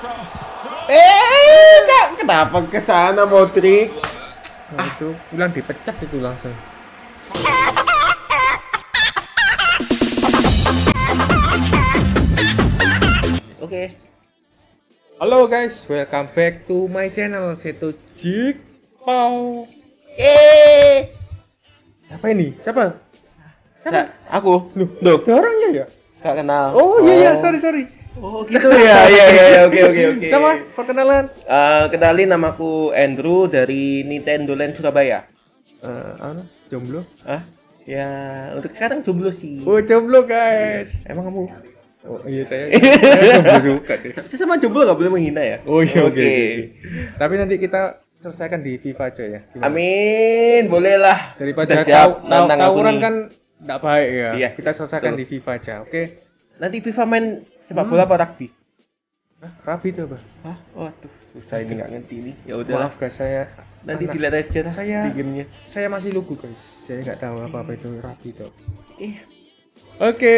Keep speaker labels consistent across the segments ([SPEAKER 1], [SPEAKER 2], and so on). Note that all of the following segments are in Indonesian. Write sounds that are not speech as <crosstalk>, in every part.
[SPEAKER 1] Eh, kak, kenapa ke sana Modric?
[SPEAKER 2] Nah, itu bilang dipecat itu langsung.
[SPEAKER 1] Oke.
[SPEAKER 2] Halo guys, welcome back to my channel Seto Jik Pau.
[SPEAKER 1] Eh,
[SPEAKER 2] Siapa ini? Siapa?
[SPEAKER 1] Kak, aku.
[SPEAKER 2] Loh,
[SPEAKER 1] Loh,
[SPEAKER 2] orangnya ya?
[SPEAKER 1] Kak kenal.
[SPEAKER 2] Oh iya iya, sorry sorry.
[SPEAKER 1] Oh, gitu ya. Iya, iya, iya. Oke, oke, oke.
[SPEAKER 2] Sama perkenalan.
[SPEAKER 1] Eh, kenalin namaku Andrew dari Nintendo Land Surabaya.
[SPEAKER 2] Eh, anu, jomblo.
[SPEAKER 1] Ah, ya untuk sekarang jomblo sih.
[SPEAKER 2] Oh, jomblo guys.
[SPEAKER 1] Emang kamu?
[SPEAKER 2] Oh iya saya, <laughs> saya jomblo juga sih.
[SPEAKER 1] Sesama jomblo nggak boleh menghina ya?
[SPEAKER 2] Oh iya oke.
[SPEAKER 1] Oke,
[SPEAKER 2] oke. Tapi nanti kita selesaikan di FIFA aja ya. Gimana?
[SPEAKER 1] Amin, bolehlah.
[SPEAKER 2] Daripada tahu tawuran kan tidak baik ya.
[SPEAKER 1] Iya,
[SPEAKER 2] kita selesaikan
[SPEAKER 1] betul.
[SPEAKER 2] di FIFA aja, oke?
[SPEAKER 1] Nanti FIFA main sepak
[SPEAKER 2] Hmm.
[SPEAKER 1] bola apa rugby?
[SPEAKER 2] Hah, Rabi itu apa?
[SPEAKER 1] Hah? Waduh, susah ini nggak ngerti nih. Ya udahlah.
[SPEAKER 2] Maaf guys, saya
[SPEAKER 1] Nanti
[SPEAKER 2] anak-
[SPEAKER 1] dilihat aja dah
[SPEAKER 2] Saya-
[SPEAKER 1] di gamenya.
[SPEAKER 2] saya masih lugu guys. Saya nggak tahu apa apa itu Rabi itu.
[SPEAKER 1] Eh,
[SPEAKER 2] Oke,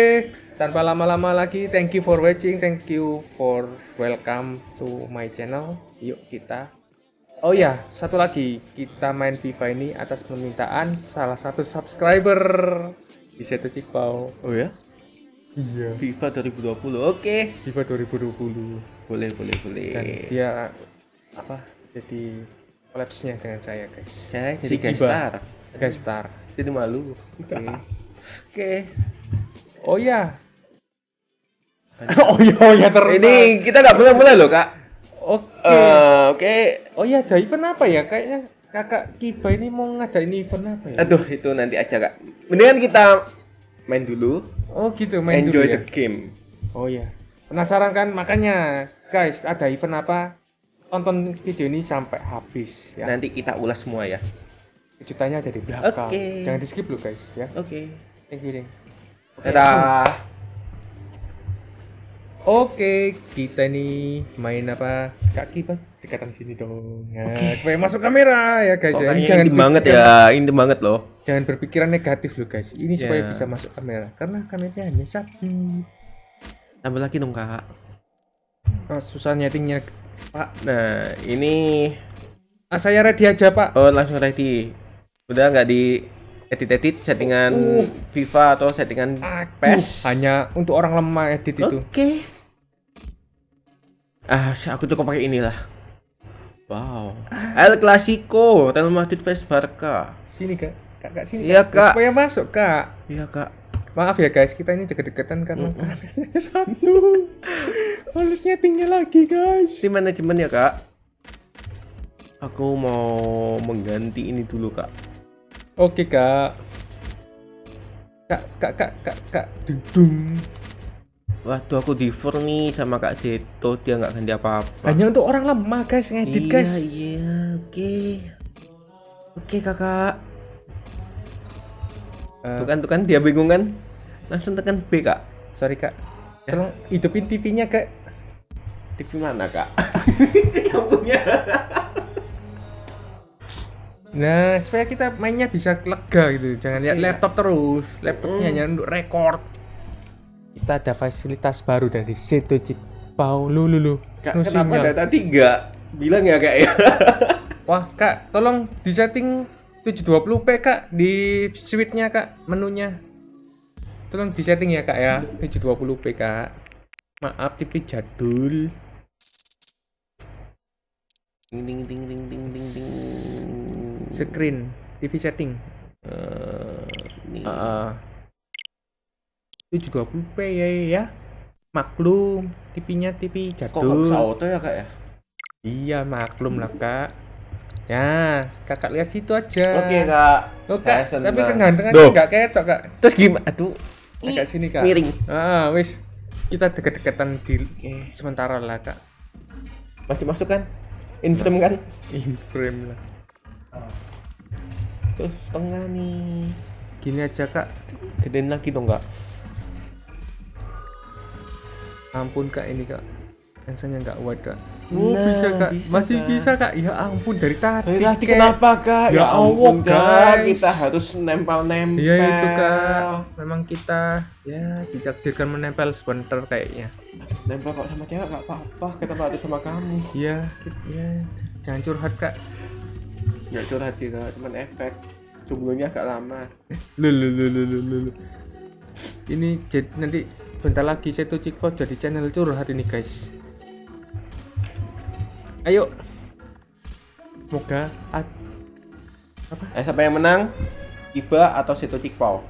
[SPEAKER 2] tanpa lama-lama lagi, thank you for watching, thank you for welcome to my channel. Yuk kita. Oh ya, satu lagi, kita main FIFA ini atas permintaan salah satu subscriber di Seto Cikpau.
[SPEAKER 1] oh ya?
[SPEAKER 2] Iya.
[SPEAKER 1] FIFA 2020. Oke.
[SPEAKER 2] FIFA 2020.
[SPEAKER 1] Boleh, boleh, boleh.
[SPEAKER 2] Dan dia apa? Jadi collapse-nya dengan saya, guys. Si
[SPEAKER 1] jadi guest
[SPEAKER 2] Kiba.
[SPEAKER 1] star. Jadi malu.
[SPEAKER 2] Oke. <laughs>
[SPEAKER 1] Oke.
[SPEAKER 2] Oh ya. <laughs> oh iya, oh ya terus.
[SPEAKER 1] Ini kita nggak boleh mulai loh, Kak.
[SPEAKER 2] Oke.
[SPEAKER 1] Eh, Oke.
[SPEAKER 2] Oh iya, ada event apa ya? Kayaknya kakak Kiba ini mau ngadain event apa ya?
[SPEAKER 1] Aduh, itu nanti aja, Kak. Mendingan kita main dulu.
[SPEAKER 2] Oh gitu, main
[SPEAKER 1] Enjoy
[SPEAKER 2] dulu ya.
[SPEAKER 1] the game.
[SPEAKER 2] Oh iya. Penasaran kan? Makanya, guys, ada event apa? Tonton video ini sampai habis ya.
[SPEAKER 1] Nanti kita ulas semua ya.
[SPEAKER 2] Kejutannya ada di belakang.
[SPEAKER 1] Oke.
[SPEAKER 2] Jangan di skip loh, guys, ya.
[SPEAKER 1] Oke.
[SPEAKER 2] Thank you, Ding. Oke,
[SPEAKER 1] Dadah.
[SPEAKER 2] Oke, kita nih main apa? Kak Kiba dekatan sini dong. Ya, supaya masuk kamera ya, guys. ya. Ini jangan
[SPEAKER 1] intim banget ya, intim banget loh.
[SPEAKER 2] Jangan berpikiran negatif loh, guys. Ini supaya
[SPEAKER 1] Ya.
[SPEAKER 2] bisa masuk kamera karena kameranya hanya satu.
[SPEAKER 1] Tambah lagi dong, Kak.
[SPEAKER 2] Oh, susah nyetingnya, Pak.
[SPEAKER 1] Nah, ini
[SPEAKER 2] Ah, saya ready aja, Pak.
[SPEAKER 1] oh langsung ready. Udah nggak di edit-edit settingan
[SPEAKER 2] Uh.
[SPEAKER 1] FIFA atau settingan
[SPEAKER 2] Aduh,
[SPEAKER 1] PES?
[SPEAKER 2] hanya untuk orang lemah edit itu.
[SPEAKER 1] Oke. Ah, aku cukup pakai inilah. Wow. El Clasico, Real Madrid vs Barca.
[SPEAKER 2] Sini, Kak. Kakak sini.
[SPEAKER 1] Iya, Kak.
[SPEAKER 2] Supaya masuk, Kak.
[SPEAKER 1] Iya, Kak.
[SPEAKER 2] Maaf ya, guys. Kita ini deket-deketan karena kameranya <laughs> satu. Harus nyetingnya lagi, guys.
[SPEAKER 1] Tim manajemen ya, Kak. Aku mau mengganti ini dulu, Kak.
[SPEAKER 2] Oke, Kak. Kak, Kak, Kak, Kak, Kak. Dung, dung.
[SPEAKER 1] Waduh, aku di nih sama Kak Seto, dia nggak ganti apa-apa.
[SPEAKER 2] Hanya untuk orang lemah, guys. Ngedit,
[SPEAKER 1] iya,
[SPEAKER 2] guys.
[SPEAKER 1] Iya, oke. Oke, Kakak.
[SPEAKER 2] Eh,
[SPEAKER 1] Tuh kan, tuh kan dia bingung kan? Langsung tekan B, Kak.
[SPEAKER 2] sorry, Kak. Tolong hidupin TV-nya, Kak.
[SPEAKER 1] TV mana, Kak? <laughs> Kamu punya.
[SPEAKER 2] Nah, supaya kita mainnya bisa lega gitu. Jangan lihat
[SPEAKER 1] Iya.
[SPEAKER 2] laptop terus. Laptopnya
[SPEAKER 1] Mm.
[SPEAKER 2] hanya untuk record. Kita ada fasilitas baru dari Seto Cipau. Lu, lu, lu.
[SPEAKER 1] Kak,
[SPEAKER 2] Nu
[SPEAKER 1] kenapa
[SPEAKER 2] sinyal.
[SPEAKER 1] dari tadi nggak bilang ya, Kak ya? <laughs>
[SPEAKER 2] Wah, Kak, tolong disetting 720p, Kak, di switch-nya, Kak, menunya. Tolong disetting ya, Kak ya. 720p, Kak. Maaf, TV jadul.
[SPEAKER 1] Ding ding ding ding ding ding ding.
[SPEAKER 2] Screen, TV setting.
[SPEAKER 1] Eh, nih.
[SPEAKER 2] Heeh. 720p ya, ya. Maklum, TV-nya TV
[SPEAKER 1] Kok nggak bisa
[SPEAKER 2] jadul.
[SPEAKER 1] auto ya, Kak ya?
[SPEAKER 2] Iya, maklum lah, Kak. Ya, kakak lihat situ aja.
[SPEAKER 1] Oke, Kak. Saya
[SPEAKER 2] Kak, tapi kegantengan
[SPEAKER 1] Duh.
[SPEAKER 2] nggak ketok, Kak.
[SPEAKER 1] Terus gimana? Aduh. Ih,
[SPEAKER 2] Agak sini, Kak.
[SPEAKER 1] Miring.
[SPEAKER 2] Ah, wis. Kita deket-deketan di
[SPEAKER 1] Oke.
[SPEAKER 2] sementara lah, Kak.
[SPEAKER 1] Masih masuk kan? In frame kan?
[SPEAKER 2] In frame lah.
[SPEAKER 1] Terus tengah nih.
[SPEAKER 2] Gini aja, Kak.
[SPEAKER 1] Gedein lagi dong, Kak.
[SPEAKER 2] Ampun, Kak, ini, Kak. Rasanya nggak kuat, Kak. Oh,
[SPEAKER 1] Nah,
[SPEAKER 2] bisa, Kak.
[SPEAKER 1] bisa,
[SPEAKER 2] Masih
[SPEAKER 1] Kak.
[SPEAKER 2] bisa, Kak. Ya ampun, dari tadi.
[SPEAKER 1] Dari tadi
[SPEAKER 2] Kak.
[SPEAKER 1] kenapa kak?
[SPEAKER 2] Ya Allah,
[SPEAKER 1] Kak.
[SPEAKER 2] guys.
[SPEAKER 1] Kita harus nempel-nempel.
[SPEAKER 2] Iya itu kak, memang kita ya ditakdirkan menempel sebentar kayaknya.
[SPEAKER 1] nempel kok sama cewek gak apa-apa kita bantu sama kamu
[SPEAKER 2] Iya, iya. Jangan curhat kak.
[SPEAKER 1] ya curhat sih kak cuman efek jomblonya agak lama
[SPEAKER 2] lu lu lu lu. lu. Ini jadi nanti bentar lagi saya tuh Ciko jadi channel curhat ini guys. Ayo. Moga
[SPEAKER 1] eh siapa yang menang Iba atau Seto Cikpau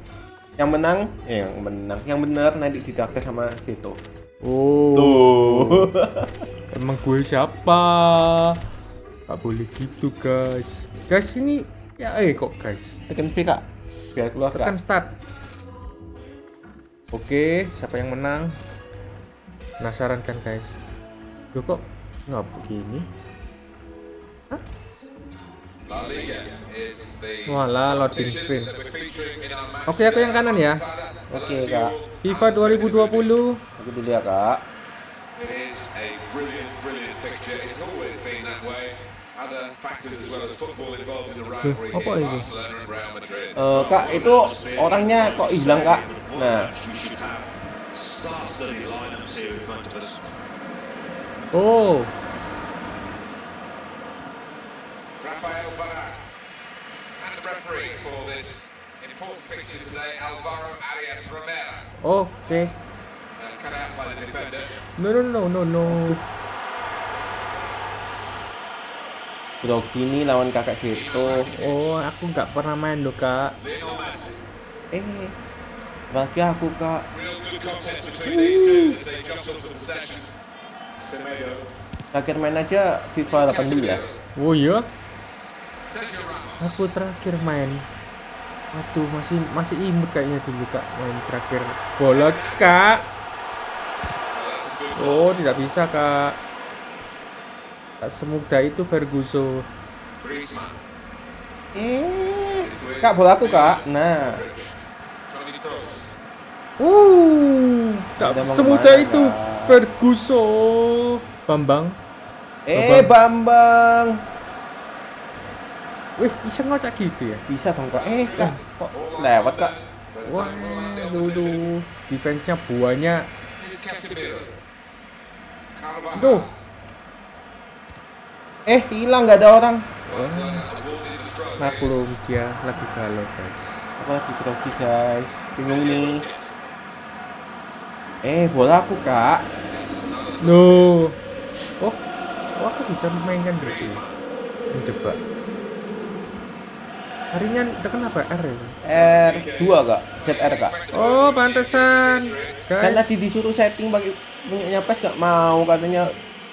[SPEAKER 1] yang menang eh, yang menang yang benar nanti didaftar sama Seto
[SPEAKER 2] Oh.
[SPEAKER 1] tuh <laughs>
[SPEAKER 2] Emang gue siapa? Gak boleh gitu guys. Guys ini ya eh kok guys.
[SPEAKER 1] tekan V kak biar keluar
[SPEAKER 2] Tekan start. Oke, siapa yang menang? Penasaran kan guys? Loh kok nggak begini?
[SPEAKER 3] La Liga is the
[SPEAKER 2] Walah, loading screen. Oke, aku yang kanan ya.
[SPEAKER 1] oke kak
[SPEAKER 2] FIFA 2020.
[SPEAKER 1] aku dulu ya kak
[SPEAKER 3] It is a brilliant, brilliant fixture. It's always been that way. Other factors as well as football involved in the rivalry
[SPEAKER 2] apa
[SPEAKER 3] here,
[SPEAKER 2] ini?
[SPEAKER 3] Barcelona and Real Madrid.
[SPEAKER 1] Eh, kak itu orangnya kok hilang kak nah.
[SPEAKER 2] Oh,
[SPEAKER 3] Rafael Varane. And the referee for this important fixture today, Alvaro Arias Romero.
[SPEAKER 2] oke.
[SPEAKER 3] Uh, cut out by the defender.
[SPEAKER 2] No no no no no.
[SPEAKER 1] Bro gini lawan kakak Seto
[SPEAKER 2] Oh, aku nggak pernah main loh kak.
[SPEAKER 1] Eh bagi aku kak terakhir main aja FIFA 18
[SPEAKER 2] Oh iya, aku terakhir main. Aduh, masih masih imut kayaknya dulu kak main terakhir. Bolot kak. Oh, tidak bisa kak. Tak semudah itu Ferguson.
[SPEAKER 3] Griezmann.
[SPEAKER 1] eh kak bola aku kak nah.
[SPEAKER 2] Uh, tak semudah
[SPEAKER 1] ke mana,
[SPEAKER 2] itu
[SPEAKER 1] Kak?
[SPEAKER 2] Ferguson. Bambang.
[SPEAKER 1] eh Bambang
[SPEAKER 2] Wih, bisa ngocak gitu ya?
[SPEAKER 1] bisa dong kak eh kak kok lewat kak
[SPEAKER 2] Wah, dulu defense-nya buahnya. Duh,
[SPEAKER 1] eh hilang nggak ada orang
[SPEAKER 3] throw.
[SPEAKER 2] maklum dia lagi galau guys.
[SPEAKER 1] aku lagi grogi guys bingung nih eh bola aku kak
[SPEAKER 2] No. Oh, oh aku bisa mainkan gitu. ya? Menjebak. Harinya tekan apa R ya?
[SPEAKER 1] R2 kak ZR kak
[SPEAKER 2] Oh, pantesan.
[SPEAKER 1] kan
[SPEAKER 2] Guys.
[SPEAKER 1] tadi disuruh setting bagi punyanya PES nggak mau katanya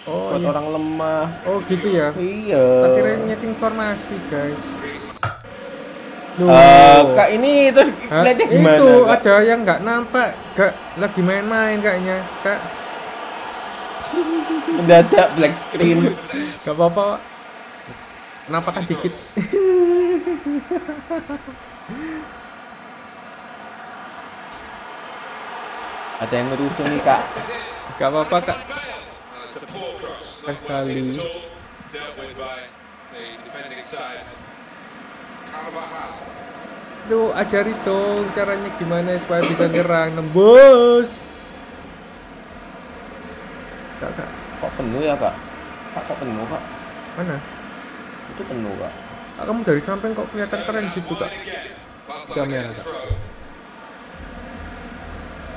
[SPEAKER 2] Oh,
[SPEAKER 1] buat
[SPEAKER 2] iya.
[SPEAKER 1] orang lemah
[SPEAKER 2] Oh, gitu ya.
[SPEAKER 1] iya
[SPEAKER 2] Tak kira nyeting formasi, guys. No.
[SPEAKER 1] Eh, kak ini
[SPEAKER 2] Hah?
[SPEAKER 1] lihatnya gimana
[SPEAKER 2] Itu
[SPEAKER 1] kak?
[SPEAKER 2] ada yang nggak nampak, nggak lagi main-main kayaknya. Kak,
[SPEAKER 1] mendadak black screen <laughs>
[SPEAKER 2] nggak apa-apa. Nampakan dikit.
[SPEAKER 1] ada yang ngerusuh nih kak
[SPEAKER 2] Nggak apa-apa, Kak.
[SPEAKER 3] It's a poor cross.
[SPEAKER 2] Thanks,
[SPEAKER 3] Not quite
[SPEAKER 2] Ali.
[SPEAKER 3] at all. Dealt with by the defending side. Carvajal.
[SPEAKER 2] Lu ajari dong caranya gimana supaya bisa nyerang nembus. Kak, kak,
[SPEAKER 1] kok penuh ya kak kak kok penuh kak
[SPEAKER 2] mana?
[SPEAKER 1] itu penuh kak
[SPEAKER 2] Kak, kamu dari samping kok kelihatan keren gitu, Kak. Kamera,
[SPEAKER 3] the
[SPEAKER 2] Kak.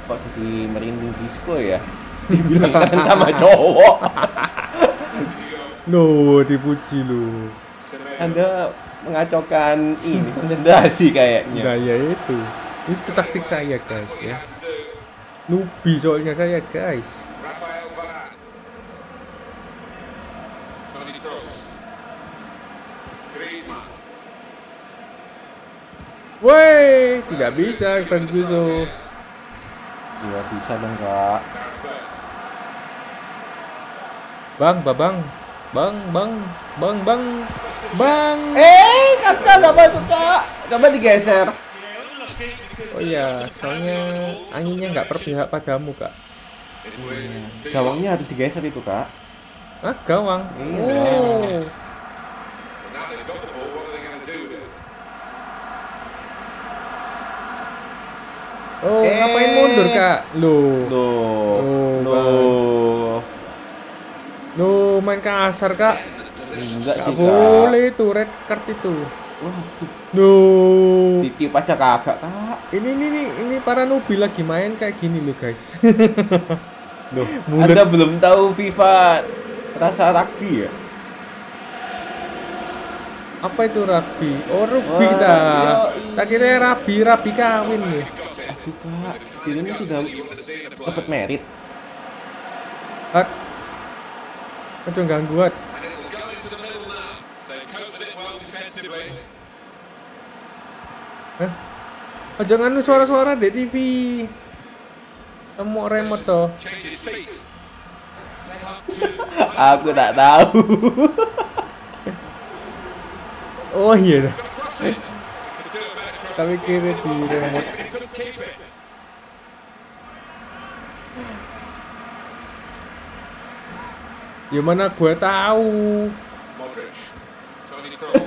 [SPEAKER 1] kok jadi merinding disco ya dibilang keren sama cowok
[SPEAKER 2] No, dipuji lu.
[SPEAKER 1] Anda mengacaukan ini konsentrasi kayaknya
[SPEAKER 2] Nah, ya itu. Itu taktik saya, guys, ya. Nubi soalnya saya, guys. Woi, tidak bisa Ferguson.
[SPEAKER 1] iya bisa dong kak.
[SPEAKER 2] Bang, babang. Bang, bang, bang, bang. Bang.
[SPEAKER 1] eh kakak itu kak coba digeser
[SPEAKER 2] Oh iya, soalnya anginnya nggak berpihak padamu, Kak.
[SPEAKER 3] With
[SPEAKER 1] gawangnya harus digeser itu kak
[SPEAKER 2] Hah, gawang?
[SPEAKER 1] Iya.
[SPEAKER 2] Oh. Oh,
[SPEAKER 1] Eh.
[SPEAKER 2] ngapain mundur, Kak? Loh.
[SPEAKER 1] Loh,
[SPEAKER 2] Oh,
[SPEAKER 1] loh.
[SPEAKER 2] Main kasar kak.
[SPEAKER 1] Enggak
[SPEAKER 2] Gak
[SPEAKER 1] sih,
[SPEAKER 2] boleh itu red card itu.
[SPEAKER 1] Waduh,
[SPEAKER 2] Duh.
[SPEAKER 1] titip aja kagak, Kak.
[SPEAKER 2] Ini ini ini ini para nubi lagi main kayak gini loh guys. <laughs>
[SPEAKER 1] Loh, <laughs>
[SPEAKER 2] Mulut.
[SPEAKER 1] Anda belum tahu FIFA rasa rugby ya?
[SPEAKER 2] Apa itu rugby? Oh rugby
[SPEAKER 1] Wah,
[SPEAKER 2] ta. Tak kira rabi rabi kawin nih.
[SPEAKER 1] Aduh, Kak. Ini sudah dapat merit.
[SPEAKER 2] Macam ganggu hat.
[SPEAKER 3] And it will go into the middle now. They cope with it well defensively.
[SPEAKER 2] Hah? Oh, jangan suara-suara di TV. Temu remote toh. <laughs>
[SPEAKER 1] Aku tak tahu. <laughs>
[SPEAKER 2] Oh iya. dah. Kami kira di remote. Ya mana gue tahu.
[SPEAKER 3] Modric. Tony Kroos.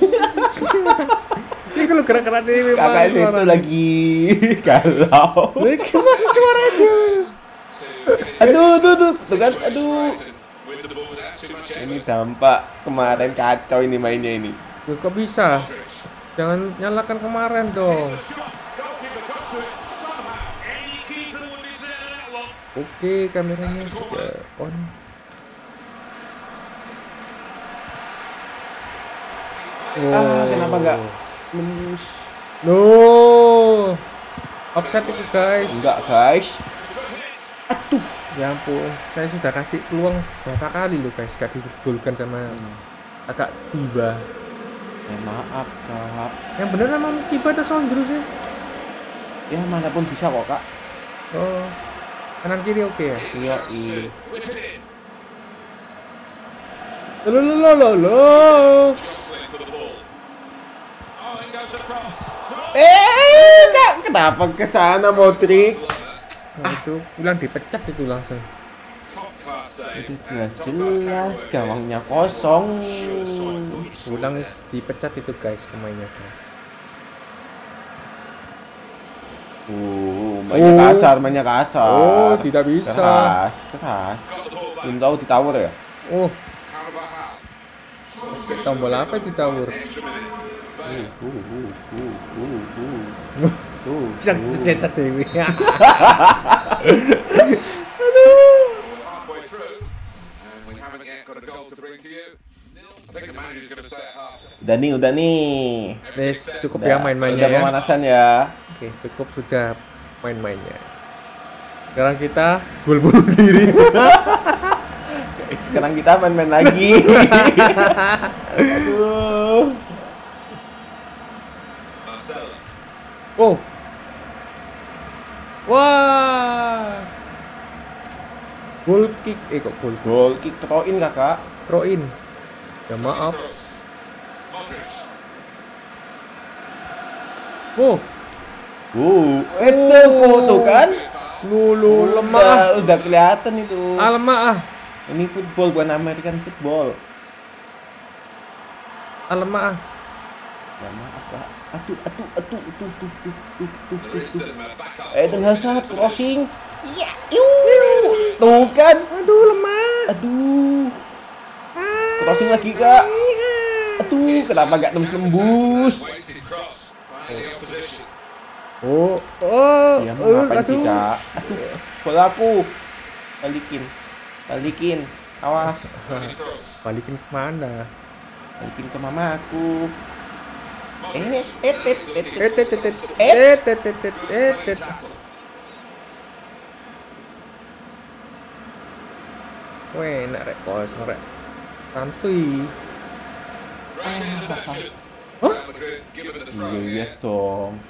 [SPEAKER 2] Ini kalau gerak-gerak ini memang
[SPEAKER 1] Kakak itu
[SPEAKER 2] suara-
[SPEAKER 1] lagi <laughs> galau.
[SPEAKER 2] Ini gimana suaranya?
[SPEAKER 1] Aduh, aduh, aduh, tuh kan, aduh. Ini dampak kemarin kacau ini mainnya ini.
[SPEAKER 2] Loh, kok bisa? Jangan nyalakan kemarin dong. Oke, kameranya sudah on.
[SPEAKER 1] Ah, kenapa nggak menus?
[SPEAKER 2] No. Offset itu guys.
[SPEAKER 1] Enggak, guys.
[SPEAKER 2] Ya ampun, saya sudah kasih peluang berapa kali loh guys, gak digolkan sama agak tiba.
[SPEAKER 1] Ya maaf, Kak.
[SPEAKER 2] Yang bener sama tiba atau Sondro sih?
[SPEAKER 1] Ya mana pun bisa kok, Kak.
[SPEAKER 2] Oh, kanan kiri oke ya.
[SPEAKER 1] Iya, iya.
[SPEAKER 2] Lo lo lo lo lo.
[SPEAKER 3] Jostling for the ball. Oh, in goes the cross.
[SPEAKER 1] Eh, Kak, kenapa ke sana Modric?
[SPEAKER 2] Nah, itu bilang dipecat itu langsung.
[SPEAKER 1] Itu jelas-jelas gawangnya kosong.
[SPEAKER 2] Ulang dipecat itu guys pemainnya guys.
[SPEAKER 1] Uh, mainnya
[SPEAKER 2] Oh.
[SPEAKER 1] kasar, mainnya kasar.
[SPEAKER 2] Oh, tidak bisa.
[SPEAKER 1] Keras, keras. Belum tahu ditawar ya?
[SPEAKER 2] Oh, tombol apa itu tawur?
[SPEAKER 3] Extra minute.
[SPEAKER 1] Uh, uh, uh, uh, uh, uh. Tuh,
[SPEAKER 2] Cek
[SPEAKER 1] tuh.
[SPEAKER 2] cecat dewi.
[SPEAKER 3] halfway through, and we haven't yet got a goal to bring to you. I think the manager's going to say it half.
[SPEAKER 1] Udah nih, udah nih.
[SPEAKER 2] Wes cukup
[SPEAKER 1] Udah,
[SPEAKER 2] ya main-mainnya
[SPEAKER 1] udah
[SPEAKER 2] ya.
[SPEAKER 1] pemanasan ya.
[SPEAKER 2] Oke, cukup sudah main-mainnya. Sekarang kita gol bunuh <laughs> diri.
[SPEAKER 1] Sekarang kita main-main lagi. <laughs> Aduh.
[SPEAKER 2] Oh. Wah. Goal kick, eh kok goal
[SPEAKER 1] Gol kick throw in kakak.
[SPEAKER 2] throw in. Ya maaf. Oh,
[SPEAKER 1] Uh, itu kok tuh kan?
[SPEAKER 2] lulu
[SPEAKER 1] Udah,
[SPEAKER 2] lemah.
[SPEAKER 1] udah kelihatan itu.
[SPEAKER 2] Alamak ah,
[SPEAKER 1] Ini football bukan American football.
[SPEAKER 2] alamak ah.
[SPEAKER 1] Maaf kak. Aduh, aduh, aduh, aduh, aduh, aduh, aduh, aduh, aduh.
[SPEAKER 3] uh.
[SPEAKER 1] Eden Hazard crossing. Iya, yuk. Tuh kan?
[SPEAKER 2] Aduh lemah.
[SPEAKER 1] Aduh. Crossing lagi kak. Aduh, kenapa gak tembus-tembus?
[SPEAKER 2] Oh, oh,
[SPEAKER 1] Ya mau ngapain sih
[SPEAKER 2] aduh.
[SPEAKER 1] kak? Aduh, bola aku. Balikin, balikin. Awas. <laughs>
[SPEAKER 2] Balikin ke mana?
[SPEAKER 1] balikin ke mamaku. Eh,
[SPEAKER 2] Weh, enak rek kosong rek. Santuy.
[SPEAKER 3] Throw
[SPEAKER 1] Iya, iya dong.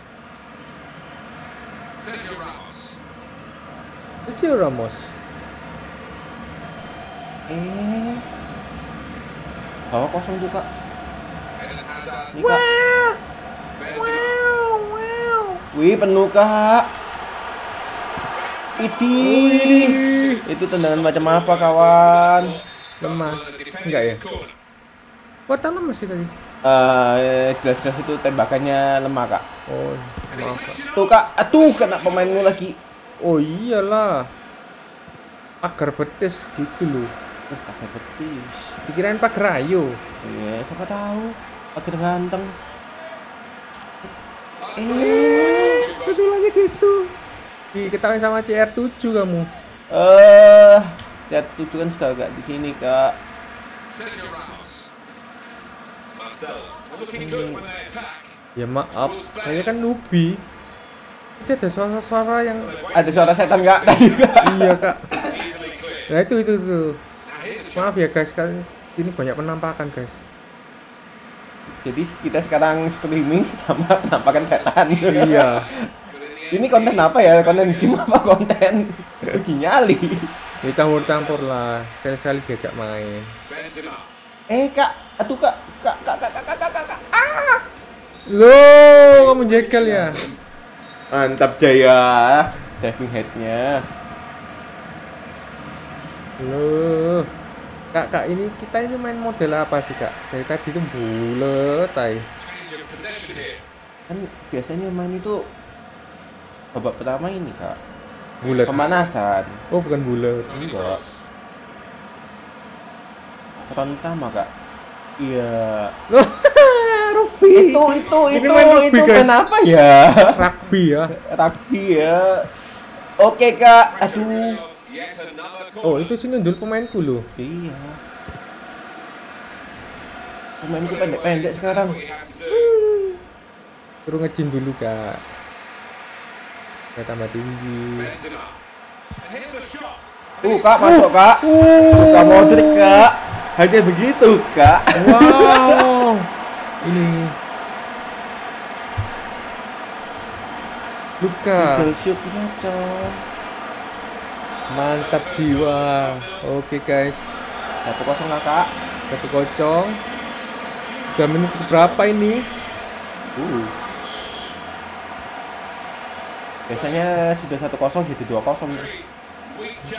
[SPEAKER 3] Sergio Ramos.
[SPEAKER 2] Sergio Ramos.
[SPEAKER 1] Eh, bawa kosong tuh kak. Ini kak.
[SPEAKER 3] Benzema.
[SPEAKER 1] Wih, penuh kak. Idih. Itu tendangan macam apa kawan?
[SPEAKER 2] Lemah. Enggak ya? Kok tanam masih tadi?
[SPEAKER 1] Eh, jelas-jelas itu tembakannya lemah kak.
[SPEAKER 2] Oh, maaf.
[SPEAKER 3] it
[SPEAKER 1] Tuh kak, aduh kena pemainmu lagi.
[SPEAKER 2] Oh iyalah. Agar betis gitu loh.
[SPEAKER 1] Pakai betis.
[SPEAKER 2] Dikirain Pak Rayu.
[SPEAKER 1] Iya, siapa tahu. Pakai ganteng. Eh,
[SPEAKER 2] Sedulannya gitu. Diketawain sama CR7 kamu.
[SPEAKER 1] eh, lihat tujuh kan sudah agak di sini kak.
[SPEAKER 3] Attack.
[SPEAKER 2] Ya maaf, saya kan nubi. Itu ada suara-suara yang
[SPEAKER 1] Ada suara setan nggak tadi
[SPEAKER 2] iya kak. Nah itu itu itu maaf ya guys kali sini banyak penampakan guys.
[SPEAKER 1] Jadi kita sekarang streaming <laughs> sama penampakan setan.
[SPEAKER 2] Iya.
[SPEAKER 1] Ini konten apa ya? Konten game apa konten? Uji nyali.
[SPEAKER 2] Ya, Dicampur campur lah. Saya sekali diajak main.
[SPEAKER 1] Eh kak. Aduh kak. Kak kak kak kak kak kak ah!
[SPEAKER 2] Lo kamu jekel ya?
[SPEAKER 1] Mantap jaya. Diving headnya.
[SPEAKER 2] Loh. Kak, kak ini kita ini main model apa sih kak? Dari tadi tay.
[SPEAKER 3] Of possession here.
[SPEAKER 1] Kan biasanya main itu babak pertama ini kak,
[SPEAKER 2] Bulet.
[SPEAKER 1] pemanasan.
[SPEAKER 2] Oh bukan bulet.
[SPEAKER 1] Enggak. Peran utama kak. Iya. <laughs>
[SPEAKER 2] Rugby.
[SPEAKER 1] Itu itu
[SPEAKER 2] Ini
[SPEAKER 1] itu
[SPEAKER 2] rugby,
[SPEAKER 1] itu
[SPEAKER 2] guys.
[SPEAKER 1] main apa ya?
[SPEAKER 2] Rugby ya.
[SPEAKER 1] Rugby ya. Oke kak, aduh.
[SPEAKER 2] Oh, itu sini dulu pemainku lo.
[SPEAKER 1] Iya. Pemainku pendek-pendek sekarang.
[SPEAKER 2] Suruh ngecim dulu, Kak. Kita tambah tinggi.
[SPEAKER 1] Uh, Kak, masuk, Kak. Uh. uh. Kak Modric, Kak. Hanya begitu, Kak.
[SPEAKER 2] Wow. <laughs> Ini Luka.
[SPEAKER 1] Double shoot-nya.
[SPEAKER 2] Mantap jiwa. Oke guys.
[SPEAKER 1] Satu kosong lah kak.
[SPEAKER 2] Satu kocong. Udah menit ke berapa ini?
[SPEAKER 1] Uh. Biasanya sudah satu kosong jadi dua kosong.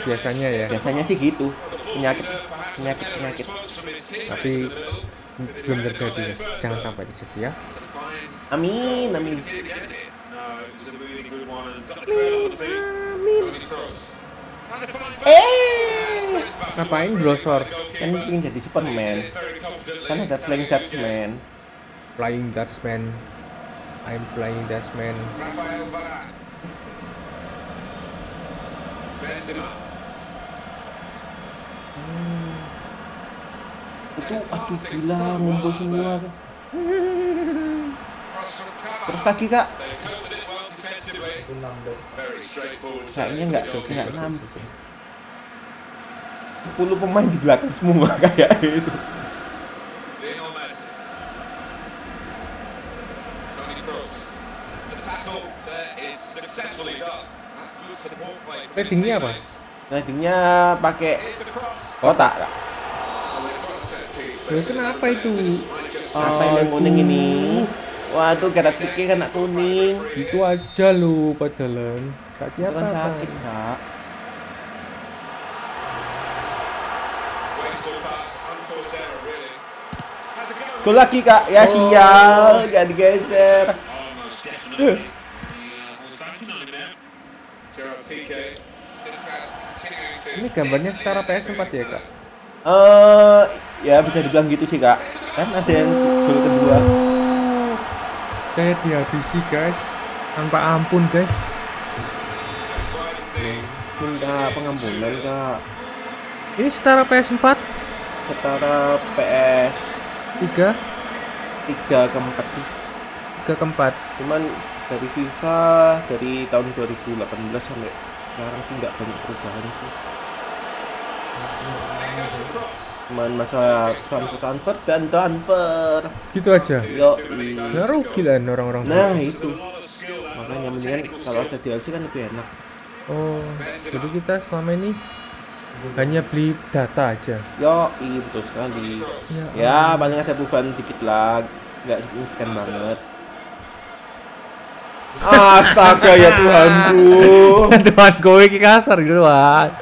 [SPEAKER 2] Biasanya ya.
[SPEAKER 1] Biasanya sih gitu. Penyakit, penyakit, penyakit.
[SPEAKER 2] Tapi belum terjadi. Jangan sampai terjadi ya.
[SPEAKER 3] Fine.
[SPEAKER 1] Amin, amin.
[SPEAKER 3] See
[SPEAKER 1] Eh,
[SPEAKER 2] Ngapain brosor?
[SPEAKER 1] kan ingin jadi Superman. Kan ada Flying Dutchman.
[SPEAKER 2] Flying Dutchman. I'm flying Dutchman.
[SPEAKER 3] Benzema.
[SPEAKER 1] Itu aduh gila ngumpul semua. Terus lagi kak, kayaknya nggak nggak nampak sepuluh pemain di belakang semua <laughs> kayak itu
[SPEAKER 2] Ratingnya apa?
[SPEAKER 1] Ratingnya pakai kotak.
[SPEAKER 3] Oh,
[SPEAKER 2] kenapa itu?
[SPEAKER 3] Oh,
[SPEAKER 1] apa yang kuning ini? Waduh, gara triknya kena kan kuning.
[SPEAKER 2] Itu aja lu padahal.
[SPEAKER 1] Kak
[SPEAKER 2] Tia
[SPEAKER 1] kan sakit, Kak. Gol lagi, Kak. Ya oh. sial, jadi geser.
[SPEAKER 2] Ini gambarnya setara PS4 ya, Kak?
[SPEAKER 1] Eh, uh, ya bisa dibilang gitu sih, Kak. Kan ada yang gol kedua.
[SPEAKER 2] Saya dihabisi guys. Tanpa ampun guys.
[SPEAKER 1] Minta pengampunan kak.
[SPEAKER 2] Ini setara PS4
[SPEAKER 1] Setara PS
[SPEAKER 2] 3
[SPEAKER 1] 3 ke 4 sih.
[SPEAKER 2] 3 ke 4.
[SPEAKER 1] Cuman dari FIFA dari tahun 2018 sampai sekarang sih nggak banyak perubahan sih. Cuman masalah transfer transfer dan transfer.
[SPEAKER 2] Gitu aja.
[SPEAKER 1] Yo,
[SPEAKER 2] Nah, rugi lah orang-orang.
[SPEAKER 1] nah itu
[SPEAKER 4] that
[SPEAKER 1] makanya mendingan kalau ada DLC kan lebih enak.
[SPEAKER 2] Oh, jadi kita selama ini hanya beli data aja.
[SPEAKER 1] Yo, iya betul sekali.
[SPEAKER 2] Ya,
[SPEAKER 1] Ya, paling ada perubahan dikit lah, nggak signifikan banget. Astaga ya Tuhanku. <laughs>
[SPEAKER 2] Tuhan kowe iki kasar gitu, Wan.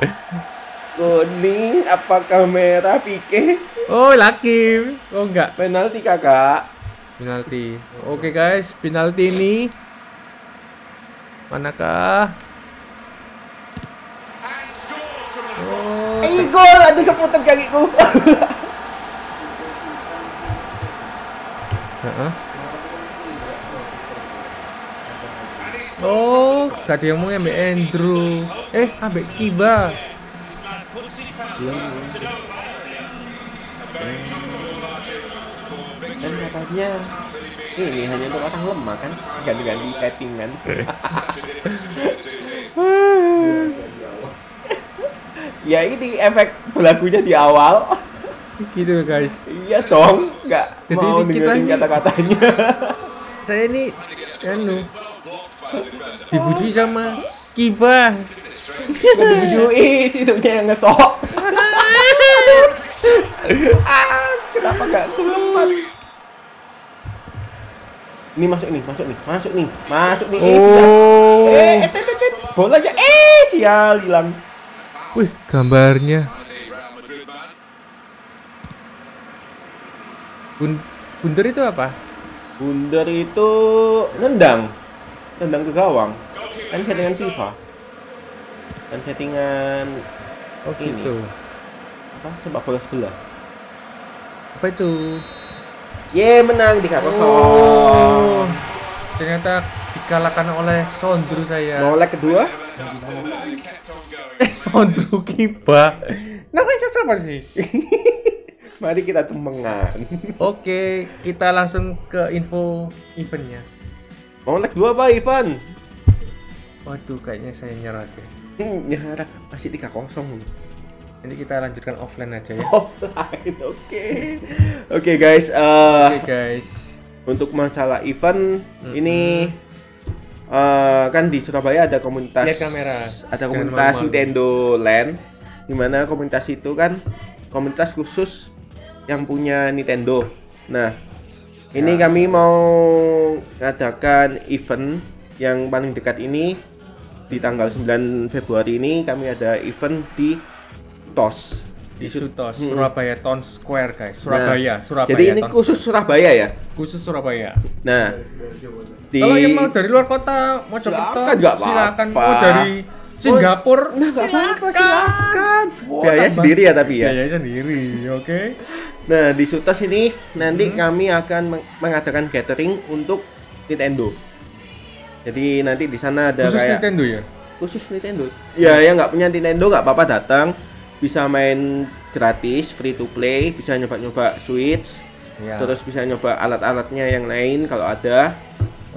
[SPEAKER 1] Kuning apakah merah pike?
[SPEAKER 2] Oh, laki. Oh, enggak.
[SPEAKER 1] Penalti kakak.
[SPEAKER 2] Penalti. Oke, guys, penalti ini manakah? Oh,
[SPEAKER 1] Eh, gol, aduh seputar kakiku.
[SPEAKER 2] Oh, gak diomong ambek Andrew. Eh, ambek Kiba.
[SPEAKER 1] Kan katanya ini hanya untuk orang lemah kan? Ganti-ganti setting kan? <laughs> Ya ini efek lagunya di awal.
[SPEAKER 2] Gitu guys.
[SPEAKER 1] iya dong nggak
[SPEAKER 2] Jadi
[SPEAKER 1] mau dengerin kata-katanya. <laughs>
[SPEAKER 2] Saya ini anu dipuji sama Kiba.
[SPEAKER 1] Gak dibujui situnya yang ngesok ah, <laughs> kenapa gak selamat ini masuk nih masuk nih masuk nih masuk nih eh.
[SPEAKER 2] Oh.
[SPEAKER 1] eh, eh, tet, tet. bolanya eh sial hilang
[SPEAKER 2] Wih, gambarnya. Bun Bunder itu apa?
[SPEAKER 1] Bundar itu nendang nendang ke gawang kan settingan FIFA kan settingan
[SPEAKER 2] Oh
[SPEAKER 1] Ini.
[SPEAKER 2] gitu.
[SPEAKER 1] apa sepak bola sebelah
[SPEAKER 2] Apa itu?
[SPEAKER 1] ye menang 3-0
[SPEAKER 2] Oh. Ternyata dikalahkan oleh Sondru saya.
[SPEAKER 1] mau leg kedua
[SPEAKER 2] Eh, Sondru Kiba. Namanya siapa sih? <laughs>
[SPEAKER 1] mari kita temengan
[SPEAKER 2] Oke, kita langsung ke info eventnya.
[SPEAKER 1] mau leg dua apa Ivan
[SPEAKER 2] Waduh, kayaknya saya nyerah deh.
[SPEAKER 1] Hmm, ya pasti 3-0
[SPEAKER 2] Nanti kita lanjutkan offline aja ya. <laughs>
[SPEAKER 1] offline oke oke guys eh
[SPEAKER 2] Oke guys.
[SPEAKER 1] untuk masalah event
[SPEAKER 2] Mm-mm.
[SPEAKER 1] ini eh, kan di Surabaya ada komunitas
[SPEAKER 2] Lihat kamera.
[SPEAKER 1] ada komunitas. Nintendo Land di mana komunitas itu kan komunitas khusus yang punya Nintendo nah ini
[SPEAKER 2] Ya.
[SPEAKER 1] kami mau ngadakan event yang paling dekat ini di tanggal 9 Februari ini kami ada event di TOS
[SPEAKER 2] Di Sutos,
[SPEAKER 1] Hmm.
[SPEAKER 2] Surabaya Town Square guys.
[SPEAKER 1] Nah,
[SPEAKER 2] Surabaya, Surabaya.
[SPEAKER 1] jadi ini
[SPEAKER 2] Town
[SPEAKER 1] khusus Surabaya ya
[SPEAKER 2] Square. khusus Surabaya.
[SPEAKER 1] nah di
[SPEAKER 2] Kalau yang mau dari luar kota, mau
[SPEAKER 1] Silakan, nggak
[SPEAKER 2] silakan.
[SPEAKER 1] apa-apa.
[SPEAKER 2] Mau dari Singapura,
[SPEAKER 1] Nah, nggak apa-apa, silakan.
[SPEAKER 2] Oh,
[SPEAKER 1] Biaya
[SPEAKER 2] tambah-
[SPEAKER 1] sendiri ya tapi ya.
[SPEAKER 2] Biaya sendiri, oke.
[SPEAKER 1] Nah, di Sutas ini nanti
[SPEAKER 2] Hmm.
[SPEAKER 1] kami akan meng- mengadakan catering untuk Nintendo. Jadi nanti di sana ada
[SPEAKER 2] Khusus
[SPEAKER 1] kayak
[SPEAKER 2] Nintendo ya?
[SPEAKER 1] khusus Nintendo. Ya, yang nggak punya Nintendo nggak apa-apa datang, bisa main gratis, free to play, bisa nyoba-nyoba Switch,
[SPEAKER 2] Ya.
[SPEAKER 1] terus bisa nyoba alat-alatnya yang lain kalau ada.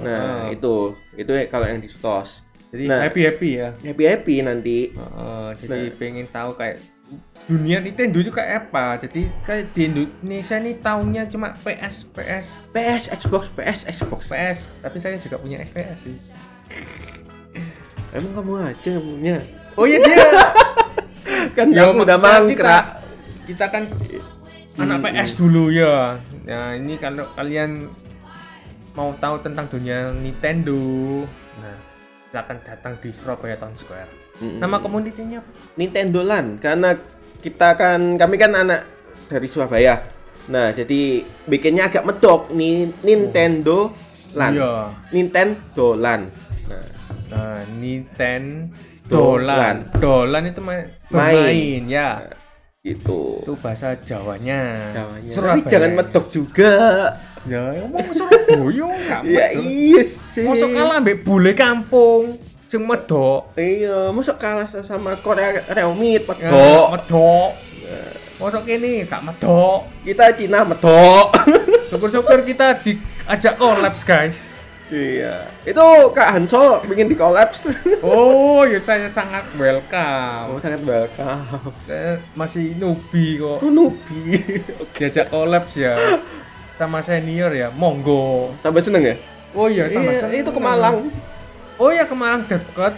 [SPEAKER 2] Ah.
[SPEAKER 1] Nah, itu itu kalau yang di Sutos.
[SPEAKER 2] jadi
[SPEAKER 1] nah.
[SPEAKER 2] happy happy ya.
[SPEAKER 1] Happy happy nanti.
[SPEAKER 2] Heeh, jadi
[SPEAKER 1] Nah.
[SPEAKER 2] pengen tahu kayak dunia Nintendo itu kayak apa. Jadi kayak di Indonesia nih tahunnya cuma PS, PS,
[SPEAKER 1] PS, Xbox, PS, Xbox.
[SPEAKER 2] PS. Tapi saya juga punya FPS sih.
[SPEAKER 1] Emang kamu aja yang punya?
[SPEAKER 2] Oh iya dia.
[SPEAKER 1] Kan
[SPEAKER 2] Ya,
[SPEAKER 1] udah
[SPEAKER 2] maksudnya
[SPEAKER 1] mangkrak.
[SPEAKER 2] Kita, kita kan anak
[SPEAKER 1] Hmm,
[SPEAKER 2] PS dulu ya. Nah, ini kalau kalian mau tahu tentang dunia Nintendo, nah silakan datang di Surabaya Town Square.
[SPEAKER 1] Mm-mm.
[SPEAKER 2] Nama komunitinya apa?
[SPEAKER 1] Nintendo Land karena kita kan kami kan anak dari Surabaya. Nah, jadi bikinnya agak medok nih Nintendo Land.
[SPEAKER 2] Iya.
[SPEAKER 1] Nintendo Land. Nah,
[SPEAKER 2] Nah, Nintendo
[SPEAKER 1] Dolan.
[SPEAKER 2] Dolan. Dolan itu main,
[SPEAKER 1] Main.
[SPEAKER 2] ya.
[SPEAKER 1] itu.
[SPEAKER 2] Itu bahasa Jawanya.
[SPEAKER 1] Jawanya. Tapi
[SPEAKER 2] Surabaya.
[SPEAKER 1] jangan medok juga.
[SPEAKER 2] Ya, ngomong Surabaya <laughs>
[SPEAKER 1] Ya iya sih.
[SPEAKER 2] Masuk kalah ambek bule kampung. Sing medok.
[SPEAKER 1] Iya, masuk kalah sama Korea Realme
[SPEAKER 2] Ya,
[SPEAKER 1] medok.
[SPEAKER 2] medok. Masuk kene gak medok.
[SPEAKER 1] Kita Cina medok. <laughs>
[SPEAKER 2] Syukur-syukur kita diajak kolaps, guys.
[SPEAKER 1] Iya. Itu Kak Hansol bikin di collapse.
[SPEAKER 2] Oh, ya saya sangat welcome.
[SPEAKER 1] Oh, sangat welcome.
[SPEAKER 2] Saya masih newbie kok.
[SPEAKER 1] Oh, Nubi. <laughs>
[SPEAKER 2] Diajak kolaps ya. Sama senior ya, monggo.
[SPEAKER 1] Tambah seneng ya?
[SPEAKER 2] Oh iya, sama
[SPEAKER 1] Iya,
[SPEAKER 2] seneng.
[SPEAKER 1] itu ke Malang.
[SPEAKER 2] Oh iya, ke Malang deket.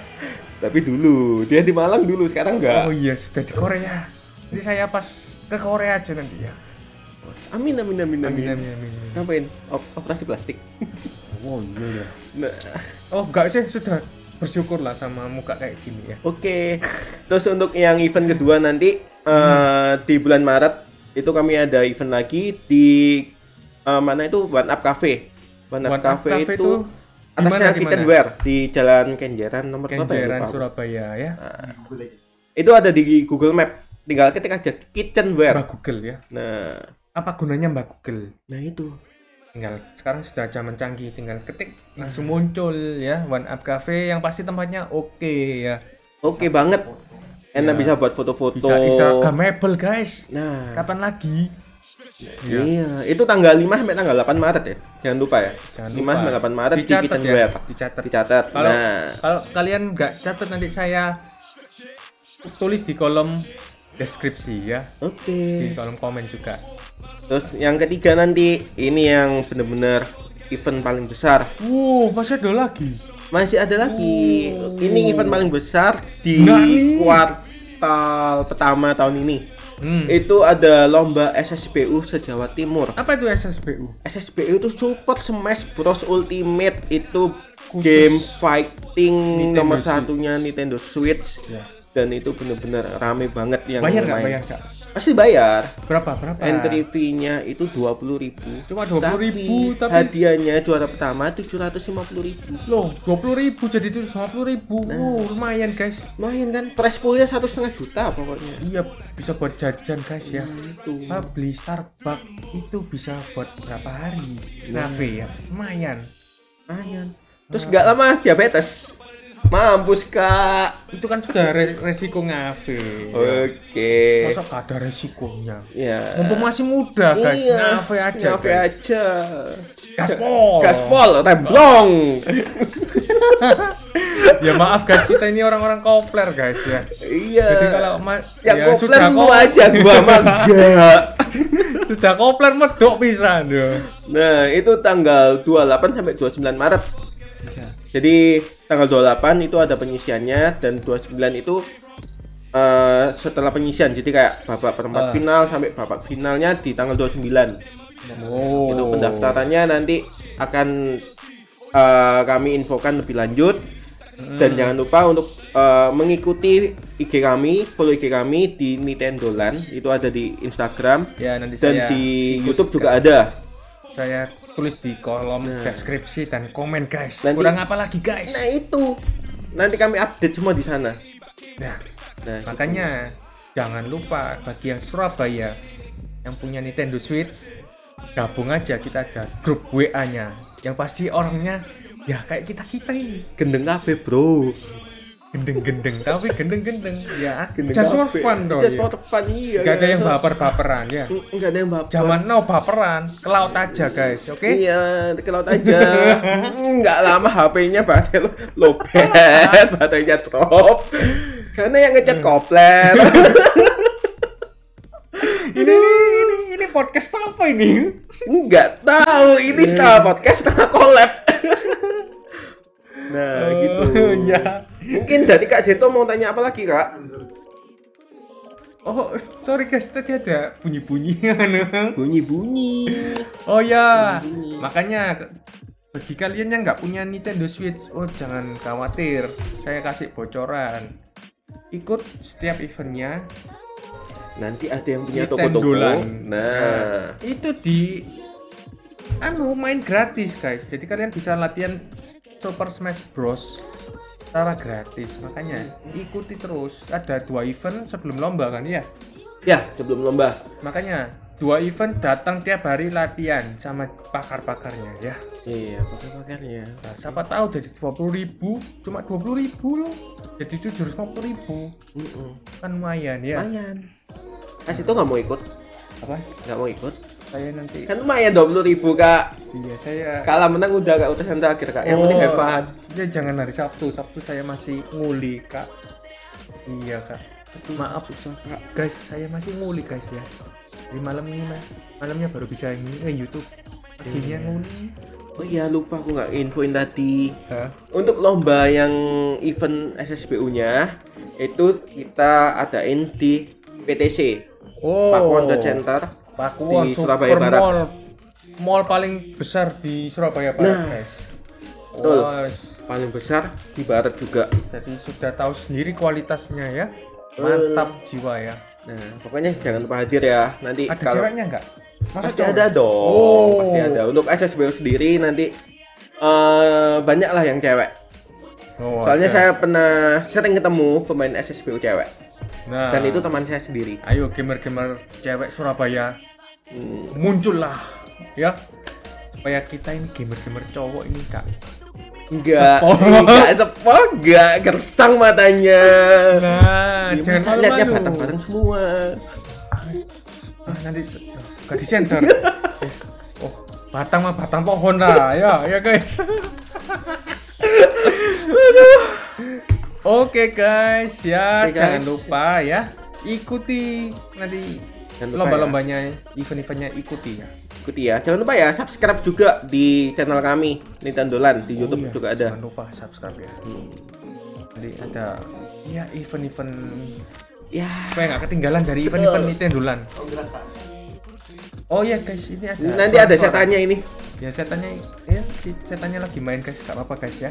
[SPEAKER 1] Tapi dulu, dia di Malang dulu, sekarang enggak.
[SPEAKER 2] Oh iya, sudah di Korea. Jadi saya pas ke Korea aja nanti ya.
[SPEAKER 1] Amin, amin, amin, amin.
[SPEAKER 2] Amin, amin, amin.
[SPEAKER 1] Ngapain? Op- operasi plastik. <laughs>
[SPEAKER 2] Oh iya ya.
[SPEAKER 1] Nah,
[SPEAKER 2] Oh enggak sih, sudah bersyukur lah sama muka kayak gini ya.
[SPEAKER 1] oke. Terus untuk yang event kedua nanti eh, di bulan Maret itu kami ada event lagi di eh, mana itu One Up Cafe. One Up
[SPEAKER 2] One Up
[SPEAKER 1] Cafe,
[SPEAKER 2] Cafe
[SPEAKER 1] itu
[SPEAKER 2] itu
[SPEAKER 1] atasnya kitchenware di Jalan Kenjeran nomor berapa ya?
[SPEAKER 2] Kenjeran
[SPEAKER 1] aku.
[SPEAKER 2] Surabaya ya.
[SPEAKER 1] Itu ada di Google Map. tinggal ketik aja kitchenware.
[SPEAKER 2] Mbak Google ya.
[SPEAKER 1] Nah,
[SPEAKER 2] Apa gunanya Mbak Google?
[SPEAKER 1] nah itu.
[SPEAKER 2] Tinggal sekarang sudah zaman canggih, tinggal ketik langsung muncul ya One Up Cafe yang pasti tempatnya oke ya.
[SPEAKER 1] Oke banget. Enak
[SPEAKER 2] Ya.
[SPEAKER 1] bisa buat foto-foto.
[SPEAKER 2] Bisa Instagramable guys.
[SPEAKER 1] Nah,
[SPEAKER 2] Kapan lagi? Ya.
[SPEAKER 1] iya, itu tanggal 5 sampai tanggal 8 Maret ya. Jangan lupa ya.
[SPEAKER 2] Jangan
[SPEAKER 1] 5
[SPEAKER 2] lupa.
[SPEAKER 1] sampai 8 Maret di
[SPEAKER 2] Dicatat
[SPEAKER 1] kitchenware.
[SPEAKER 2] ya. Dicatat.
[SPEAKER 1] Dicatat.
[SPEAKER 2] Kalau
[SPEAKER 1] Nah,
[SPEAKER 2] kalau kalian nggak catat nanti saya tulis di kolom deskripsi ya,
[SPEAKER 1] oke.
[SPEAKER 2] di kolom komen juga.
[SPEAKER 1] Terus yang ketiga nanti ini yang bener-bener event paling besar.
[SPEAKER 2] Wow, masih ada lagi.
[SPEAKER 1] Masih ada lagi.
[SPEAKER 2] Oh.
[SPEAKER 1] Ini event paling besar di kuartal pertama tahun ini.
[SPEAKER 2] Hmm.
[SPEAKER 1] Itu ada lomba SSBU se-Jawa Timur.
[SPEAKER 2] Apa itu SSBU?
[SPEAKER 1] SSBU itu Super Smash Bros Ultimate itu
[SPEAKER 2] Khusus
[SPEAKER 1] game fighting
[SPEAKER 2] Nintendo
[SPEAKER 1] nomor
[SPEAKER 2] Switch.
[SPEAKER 1] satunya Nintendo Switch
[SPEAKER 2] Ya.
[SPEAKER 1] dan itu bener-bener rame banget yang
[SPEAKER 2] Bayar
[SPEAKER 1] main.
[SPEAKER 2] Bayar nggak?
[SPEAKER 1] Pasti bayar.
[SPEAKER 2] Berapa? Berapa?
[SPEAKER 1] Entry fee-nya itu 20.000.
[SPEAKER 2] Cuma 20.000, tapi-
[SPEAKER 1] hadiahnya juara pertama 750.000.
[SPEAKER 2] Loh, 20 ribu jadi itu 50 ribu.
[SPEAKER 1] Nah.
[SPEAKER 2] Wow, lumayan guys.
[SPEAKER 1] Lumayan kan? Price poolnya satu setengah juta pokoknya.
[SPEAKER 2] Iya, bisa buat jajan guys ya.
[SPEAKER 1] Itu.
[SPEAKER 2] Ah, beli Starbucks itu bisa buat berapa hari? Cafe ya, lumayan.
[SPEAKER 1] Lumayan. Terus nggak lama diabetes. Mampus kak.
[SPEAKER 2] Itu kan sudah re- resiko ngafe.
[SPEAKER 1] Oke.
[SPEAKER 2] Masa gak ada resikonya?
[SPEAKER 1] Ya.
[SPEAKER 2] Mumpung masih muda guys, ngafe aja.
[SPEAKER 1] Ngafe
[SPEAKER 2] guys.
[SPEAKER 1] aja.
[SPEAKER 2] Gaspol.
[SPEAKER 1] Gaspol, remblong. <laughs>
[SPEAKER 2] ya maaf guys, kita ini orang-orang kopler guys ya.
[SPEAKER 1] iya.
[SPEAKER 2] Jadi kalau
[SPEAKER 1] yang
[SPEAKER 2] ya,
[SPEAKER 1] kopler
[SPEAKER 2] sudah
[SPEAKER 1] lu aja gua <laughs> mah enggak. <laughs>
[SPEAKER 2] sudah kopler medok pisan ya.
[SPEAKER 1] Nah, itu tanggal 28 sampai 29 Maret. Jadi tanggal 28 itu ada penyisiannya dan 29 itu eh, setelah penyisian. Jadi kayak babak perempat
[SPEAKER 2] Ah.
[SPEAKER 1] final sampai babak finalnya di tanggal 29.
[SPEAKER 2] Oh.
[SPEAKER 1] Itu pendaftarannya nanti akan eh, kami infokan lebih lanjut.
[SPEAKER 2] Hmm.
[SPEAKER 1] Dan jangan lupa untuk eh, mengikuti IG kami, follow IG kami di Nintendo Land. Itu ada di Instagram
[SPEAKER 2] Ya nanti
[SPEAKER 1] dan
[SPEAKER 2] saya
[SPEAKER 1] di YouTube juga ada.
[SPEAKER 2] Saya tulis di kolom
[SPEAKER 1] Nah.
[SPEAKER 2] deskripsi dan komen guys.
[SPEAKER 1] Nanti-
[SPEAKER 2] Kurang apa lagi guys?
[SPEAKER 1] Nah, itu. Nanti kami update semua di sana.
[SPEAKER 2] Nah,
[SPEAKER 1] Nah,
[SPEAKER 2] makanya jangan lupa bagi yang Surabaya yang punya Nintendo Switch gabung aja kita ada grup WA-nya yang pasti orangnya ya kayak kita kita ini
[SPEAKER 1] gendeng kafe, Bro.
[SPEAKER 2] Gendeng-gendeng tapi gendeng-gendeng ya
[SPEAKER 1] Gendeng
[SPEAKER 2] just for fun dong
[SPEAKER 1] Just
[SPEAKER 2] ya.
[SPEAKER 1] for fun iya.
[SPEAKER 2] Gak ada yang
[SPEAKER 1] So-
[SPEAKER 2] baper-baperan ya
[SPEAKER 1] Enggak ada yang baper.
[SPEAKER 2] zaman now baperan ke laut aja guys oke
[SPEAKER 1] Iya, ke laut aja. Enggak lama HP-nya baterai lo lobet, <laughs> baterainya drop. Karena yang ngecat kopler. <laughs>
[SPEAKER 2] ini ini ini podcast apa ini
[SPEAKER 1] Enggak tahu ini setengah podcast setengah collab. Nah, gitu.
[SPEAKER 2] Oh, <laughs> ya
[SPEAKER 1] Mungkin dari Kak Jeto mau tanya apa lagi, Kak?
[SPEAKER 2] oh sorry guys tadi ada bunyi-bunyi <laughs>
[SPEAKER 1] Bunyi-bunyi.
[SPEAKER 2] Oh ya,
[SPEAKER 1] Bunyi.
[SPEAKER 2] makanya bagi kalian yang nggak punya Nintendo Switch, oh jangan khawatir, saya kasih bocoran. Ikut setiap eventnya.
[SPEAKER 1] Nanti ada yang punya toko-toko.
[SPEAKER 2] Land.
[SPEAKER 1] Nah,
[SPEAKER 2] itu di anu main gratis guys. Jadi kalian bisa latihan Super Smash Bros secara gratis. Makanya ikuti terus. Ada dua event sebelum lomba kan ya.
[SPEAKER 1] ya sebelum lomba.
[SPEAKER 2] Makanya dua event datang tiap hari latihan sama pakar-pakarnya ya.
[SPEAKER 1] Iya, pakai-pakainya.
[SPEAKER 2] Nah, siapa tahu jadi 20.000 ribu, cuma 20.000 ribu loh. Jadi 750 ribu,
[SPEAKER 1] Mm-mm.
[SPEAKER 2] kan lumayan ya.
[SPEAKER 1] Lumayan. Kak Jeto nggak mau ikut?
[SPEAKER 2] Apa?
[SPEAKER 1] Nggak mau ikut?
[SPEAKER 2] Saya nanti,
[SPEAKER 1] Kan lumayan 20 ribu, Kak.
[SPEAKER 2] iya saya.
[SPEAKER 1] Kalah menang udah Kak urusan terakhir, Kak. Yang penting have fun.
[SPEAKER 2] Ya jangan hari Sabtu, Sabtu saya masih nguli kak. Iya kak. Maaf kak, guys, saya masih nguli guys ya. Di malam ini mas, malamnya baru bisa nge YouTube. Paginya
[SPEAKER 1] Iya.
[SPEAKER 2] nguli.
[SPEAKER 1] Oh iya, lupa aku nggak infoin tadi.
[SPEAKER 2] Hah?
[SPEAKER 1] Untuk lomba yang event SSBU-nya itu kita adain di PTC,
[SPEAKER 2] Oh.
[SPEAKER 1] Pakuan Center.
[SPEAKER 2] Pakuan
[SPEAKER 1] di Surabaya Barat.
[SPEAKER 2] Mall. Mall paling besar di Surabaya Barat
[SPEAKER 1] Nah,
[SPEAKER 2] guys.
[SPEAKER 1] betul. Paling besar di barat juga.
[SPEAKER 2] jadi sudah tahu sendiri kualitasnya ya. Mantap jiwa ya.
[SPEAKER 1] Nah, pokoknya jangan lupa hadir ya. Nanti
[SPEAKER 2] Ada
[SPEAKER 1] kalau
[SPEAKER 2] ceweknya nggak? Masa
[SPEAKER 1] pasti ada dong.
[SPEAKER 2] Oh.
[SPEAKER 1] Pasti ada. Untuk SSBU sendiri nanti eh banyak lah yang cewek.
[SPEAKER 2] Oh,
[SPEAKER 1] Soalnya
[SPEAKER 2] ada.
[SPEAKER 1] saya pernah sering ketemu pemain SSBU cewek.
[SPEAKER 2] Nah.
[SPEAKER 1] Dan itu teman saya sendiri.
[SPEAKER 2] Ayo gamer-gamer cewek Surabaya
[SPEAKER 1] Hmm.
[SPEAKER 2] muncullah ya supaya kita ini gamer-gamer cowok ini kak
[SPEAKER 1] Enggak, enggak sepo, enggak gersang matanya.
[SPEAKER 2] nah
[SPEAKER 1] Ya,
[SPEAKER 2] jangan
[SPEAKER 1] lihatnya batang-batang semua.
[SPEAKER 2] ah, nanti oh, gak disensor Eh, oh batang mah batang pohon lah ya ya guys <laughs> Oke guys ya
[SPEAKER 1] Oke, guys.
[SPEAKER 2] jangan lupa ya ikuti nanti lomba-lombanya event-eventnya ikuti ya
[SPEAKER 1] Ikuti ya. Jangan lupa ya subscribe juga di channel kami Nintendo Land di
[SPEAKER 2] Oh
[SPEAKER 1] YouTube
[SPEAKER 2] iya,
[SPEAKER 1] juga ada.
[SPEAKER 2] jangan lupa subscribe ya
[SPEAKER 1] Hmm.
[SPEAKER 2] Jadi ada ya event-event
[SPEAKER 1] Ya.
[SPEAKER 2] supaya nggak ketinggalan dari event-event Nintendo Land. Oh iya guys, ini ada.
[SPEAKER 1] Nanti ada setannya ini.
[SPEAKER 2] Ya setannya, ya setannya lagi main guys, gak apa-apa guys ya.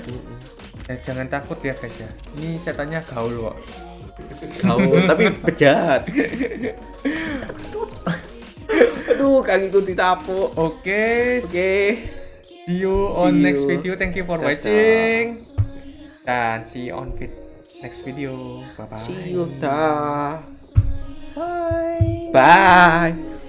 [SPEAKER 2] Eh, jangan takut ya guys ya. Ini setannya gaul kok.
[SPEAKER 1] Kau <laughs> tapi bejat. Aduh, kakiku ditapuk.
[SPEAKER 2] Oke,
[SPEAKER 1] Oke.
[SPEAKER 2] see you on
[SPEAKER 1] See
[SPEAKER 2] next
[SPEAKER 1] you.
[SPEAKER 2] video. Thank you for
[SPEAKER 1] Dadah.
[SPEAKER 2] watching. Dan see you on vid- next video. Bye bye.
[SPEAKER 1] See you dah.
[SPEAKER 2] Bye.
[SPEAKER 1] Bye.